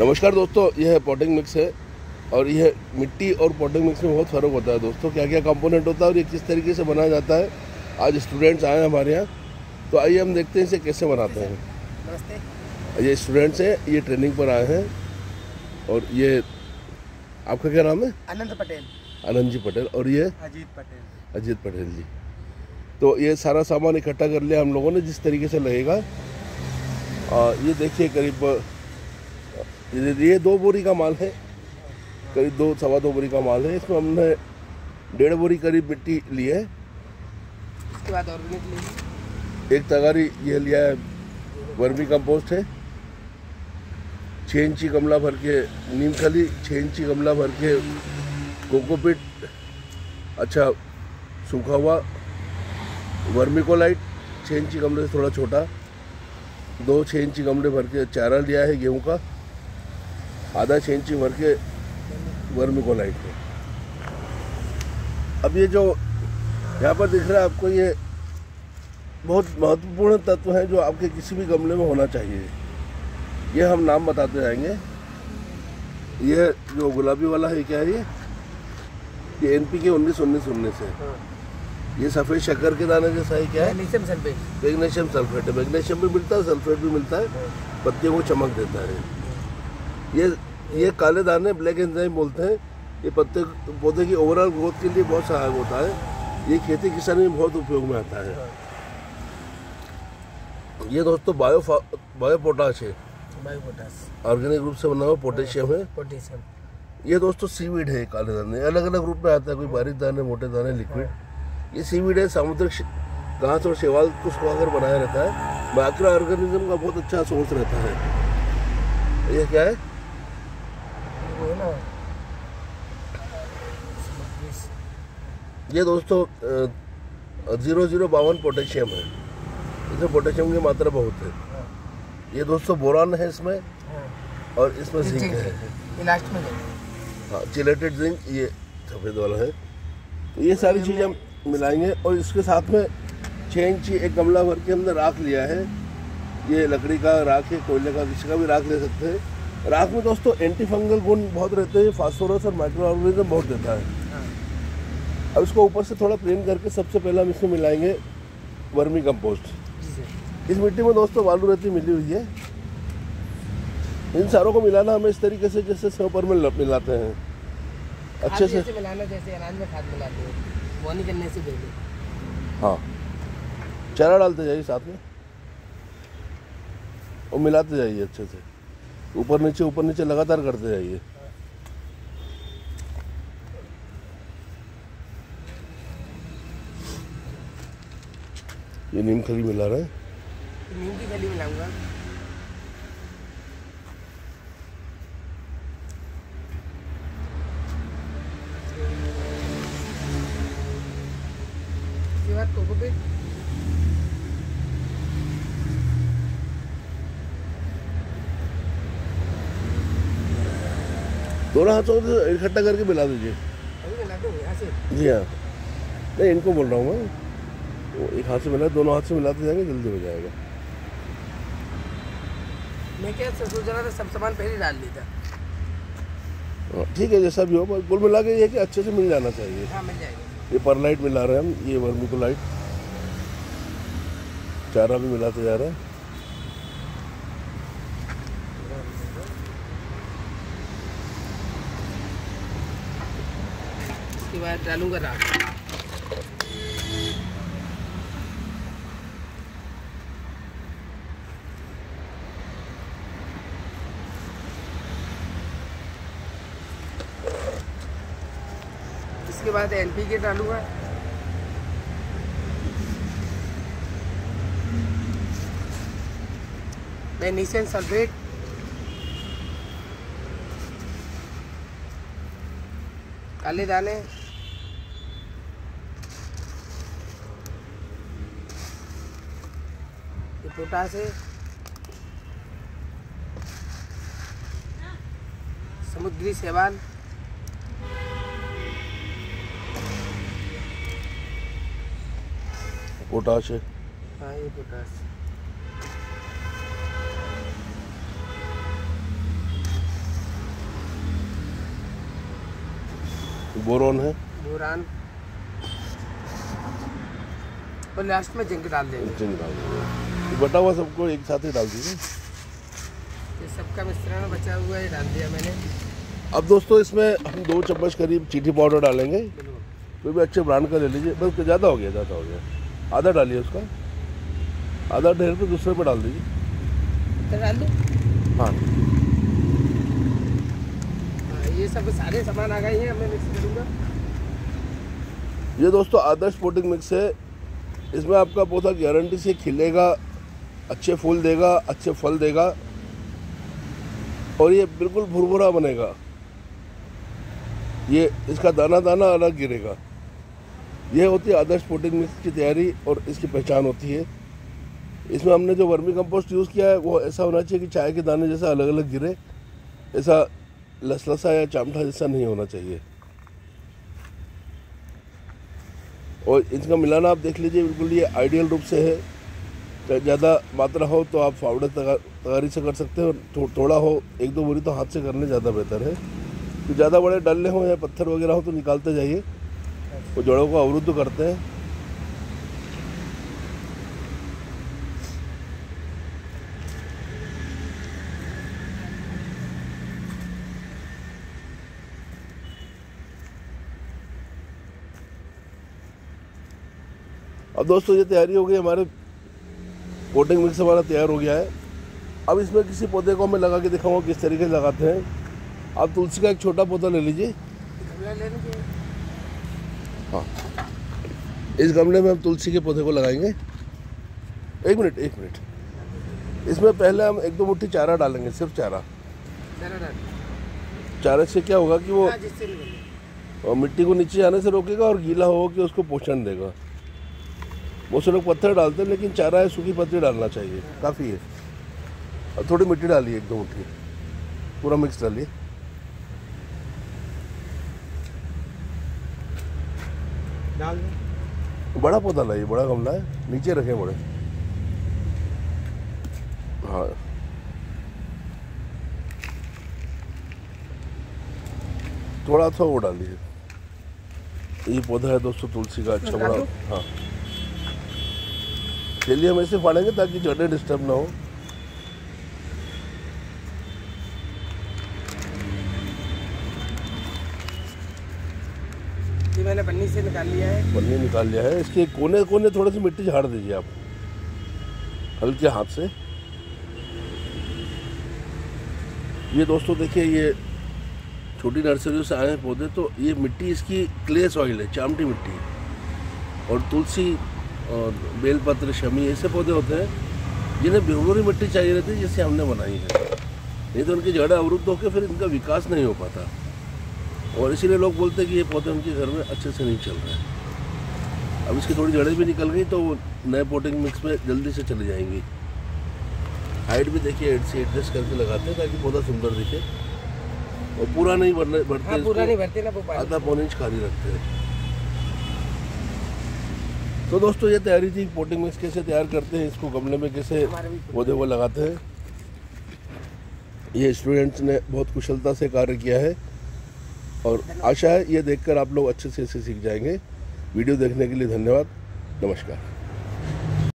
नमस्कार दोस्तों यह है पॉटिंग मिक्स है और यह मिट्टी और पॉटिंग मिक्स में बहुत फ़र्क होता है दोस्तों। क्या क्या कंपोनेंट होता है और ये किस तरीके से बनाया जाता है? आज स्टूडेंट्स आए हैं हमारे यहाँ तो आइए हम देखते हैं इसे कैसे बनाते हैं। ये स्टूडेंट्स हैं ये ट्रेनिंग पर आए हैं और ये आपका क्या नाम है? अनंत पटेल। आनंद जी पटेल और ये अजीत पटेल। अजीत पटेल जी। तो ये सारा सामान इकट्ठा कर लिया हम लोगों ने जिस तरीके से लगेगा। और ये देखिए करीब ये दो बोरी का माल है। करीब दो सवा दो बोरी का माल है। इसमें हमने डेढ़ बोरी करीब मिट्टी ली है। उसके बाद ऑर्गेनिक एक तगारी ये लिया है वर्मी कंपोस्ट है। छः इंची गमला भर के नीम खली छः इंची गमला भर के कोकोपिट अच्छा सूखा हुआ वर्मिकोलाइट छः इंची गमले से थोड़ा छोटा दो छः इंची गमले भर के चारा लिया है गेहूँ का। आधा छः इंची भर के वर्मिकोलाइट है अब ये जो यहाँ पर दिख रहा है आपको ये बहुत महत्वपूर्ण तत्व है जो आपके किसी भी गमले में होना चाहिए। ये हम नाम बताते जाएँगे। ये जो गुलाबी वाला है क्या है ये? ये एन पी के उन्नीस उन्नीस उन्नीस है। ये सफ़ेद शक्कर के दाने जैसा है क्या? है मैग्नीशियम सल्फेट। मैग्नीशियम सल्फेट है। मैग्नीशियम भी मिलता है सल्फेट भी मिलता है। पत्तियों को चमक देता है। ये ये काले दाने ब्लैक एंजाइम बोलते हैं। ये पत्ते पौधे की ओवरऑल ग्रोथ के लिए बहुत सहायक होता है। ये खेती किसानी में बहुत उपयोग में आता है। ये दोस्तों बायो बायो पोटाश है। ऑर्गेनिक रूप से बना हुआ पोटेशियम है। पोटेशियम ये दोस्तों सीवीड है काले दाने। अलग अलग रूप में आता है कोई बारीक दाने मोटे दाने लिक्विड ये सीवीड है सामुद्रिक घास और शैवाल को सुखाकर बनाया रहता है। माइक्रो ऑर्गेनिज्म का बहुत अच्छा सोर्स रहता है। ये क्या है? ना। ये दोस्तों ज़ीरो ज़ीरो बावन पोटेशियम है। इसमें पोटेशियम की मात्रा बहुत है। ये दोस्तों बोरान है इसमें हाँ, और इसमें जिंक लास्ट में है। हाँ चिलेटेड जिंक ये सफ़ेद वाला है। तो ये सारी चीज़ें हम मिलाएँगे और इसके साथ में छः इंची एक गमला भर के हमने राख लिया है। ये लकड़ी का राख है कोयले का किसी का भी राख ले सकते हैं। राख में दोस्तों एंटी फंगल गुण बहुत रहते हैं फास्फोरस और माइक्रो ऑर्गेनिज्म बहुत देता है। अब इसको ऊपर से थोड़ा प्लेन करके सबसे पहले हम इसमें मिलाएँगे वर्मी कंपोस्ट इस मिट्टी में दोस्तों बालू रेती मिली हुई है। इन सारों को मिलाना हमें इस तरीके से जैसे सौ पर में मिलाते हैं। अच्छे से मिलाना जैसे अनाज में खाद मिलाते हैं। वो करने से पहले। हाँ। चारा डालते जाइए साथ में। और मिलाते जाइए अच्छे से। ऊपर नीचे ऊपर नीचे लगातार करते जाइए। ये नीम खली मिला रहे हैं। नीम की खली मिलाऊँगा। इसके बाद कोकोपीट दोनों हाथों से इकट्ठा करके मिला दीजिए। जी हाँ। नहीं इनको बोल रहा हूँ मैं। वो एक हाथ से मिला दोनों हाथ से मिलाते जाएँगे जल्दी हो जाएगा। मैं क्या सब सामान पहले डाल ली था। हाँ, ठीक है जैसा भी हो पर कुल मिला के ये कि अच्छे से मिल जाना चाहिए। हाँ मिल जाएगा। ये परलाइट मिला रहे हैं हम ये वर्मी को लाइट। चारा भी मिलाते जा रहे हैं इसके बाद डालूँगा राख इसके बाद एनपीके डालूँगा मैग्नीशियम सल्फेट काले दाने। पोटाश से। समुद्री सेवान। पोटाश है। हाँ ये पोटाश। बोरोन है। बोरान। और लास्ट में जिंक डाल देंगे। जिंक डाल देंगे। तो बटा हुआ सबको एक साथ ही डाल दीजिए ये सबका मिश्रण बचा हुआ है डाल दिया मैंने। अब दोस्तों इसमें हम दो चम्मच करीब चीटी पाउडर डालेंगे। कोई भी अच्छे ब्रांड का ले लीजिए। बस ज़्यादा हो गया ज़्यादा हो गया। आधा डालिए उसका। आधा ढेर पे दूसरे पे डाल दीजिए। तो डाल दूँ? हाँ। हाँ, ये सब सारे सामान आ गए हैं मैं मिक्स करूँगा। ये दोस्तों आदर्श पोटिंग मिक्स है। इसमें आपका पौधा गारंटी से खिलेगा। अच्छे फूल देगा, अच्छे फल देगा, और ये बिल्कुल भुरभुरा बनेगा। ये, इसका दाना दाना अलग गिरेगा। ये होती है आदर्श पोटिंग मिक्स की तैयारी और इसकी पहचान होती है। इसमें हमने जो वर्मी कंपोस्ट यूज़ किया है, वो ऐसा होना चाहिए कि चाय के दाने जैसा अलग अलग गिरे, ऐसा लसलसा या चामठा जैसा नहीं होना चाहिए। और इसका मिलाना आप देख लीजिए, बिल्कुल ये आइडियल रूप से है। ज़्यादा मात्रा हो तो आप तगा- तगारी से कर सकते हो। थो, थोड़ा हो एक दो बोरी तो हाथ से करने ज़्यादा बेहतर है। तो ज़्यादा बड़े डल्ले हो या पत्थर वगैरह हो तो निकालते जाइए। वो जड़ों को अवरुद्ध करते हैं। अब दोस्तों ये तैयारी हो गई हमारे कोटिंग मिक्स हमारा तैयार हो गया है। अब इसमें किसी पौधे को मैं लगा के दिखाऊँगा किस तरीके से लगाते हैं। आप तुलसी का एक छोटा पौधा ले लीजिए। हाँ। इस गमले में हम तुलसी के पौधे को लगाएँगे। एक मिनट एक मिनट। इसमें पहले हम एक दो मुट्ठी चारा डालेंगे सिर्फ़ चारा। चारे से क्या होगा कि वो हाँ, मिट्टी को नीचे आने से रोकेगा और गीला होगा कि उसको पोषण देगा। बहुत से लोग पत्थर डालते हैं लेकिन चारा है सूखी पत्ती डालना चाहिए। काफ़ी है। और थोड़ी मिट्टी डालिए एक दो मुट्ठी। पूरा मिक्स डालिए। बड़ा पौधा लाइए बड़ा गमला है नीचे रखे बड़े। हाँ। थोड़ा सा वो डालिए। ये पौधा है दोस्तों तुलसी का अच्छा बड़ा हाँ। चलिए हम ऐसे फाड़ेंगे ताकि जड़ें डिस्टर्ब ना हो। मैंने पन्नी से निकाल लिया है। पन्नी निकाल लिया है। इसके कोने कोने थोड़े से मिट्टी झाड़ दीजिए आप। हल्के हाथ से। ये दोस्तों देखिए ये छोटी नर्सरियों से आए हैं पौधे तो ये मिट्टी इसकी क्ले सॉइल है चामटी मिट्टी। और तुलसी और बेलपत्र शमी ऐसे पौधे होते हैं जिन्हें भिगोरी मिट्टी चाहिए रहती है जैसे हमने बनाई है। नहीं तो उनकी जड़ें अवरुद्ध होकर फिर इनका विकास नहीं हो पाता। और इसीलिए लोग बोलते हैं कि ये पौधे उनके घर में अच्छे से नहीं चल रहे हैं। अब इसकी थोड़ी जड़ें भी निकल गई तो वो नए पोटिंग मिक्स में जल्दी से चली जाएँगी। हाइट भी देखिए एड से एडजस्ट करके लगाते हैं ताकि पौधा सुंदर दिखे। और पूरा नहीं बढ़ने बढ़ते हाँ पूरा नहीं भरते ना आधा पौन इंच खाली रखते हैं। तो दोस्तों, ये तैयारी थी, पोटिंग मिक्स कैसे तैयार करते हैं, इसको गमले में कैसे पौधे वो लगाते हैं। ये स्टूडेंट्स ने बहुत कुशलता से कार्य किया है और आशा है ये देखकर आप लोग अच्छे से इसे सीख जाएँगे। वीडियो देखने के लिए धन्यवाद, नमस्कार।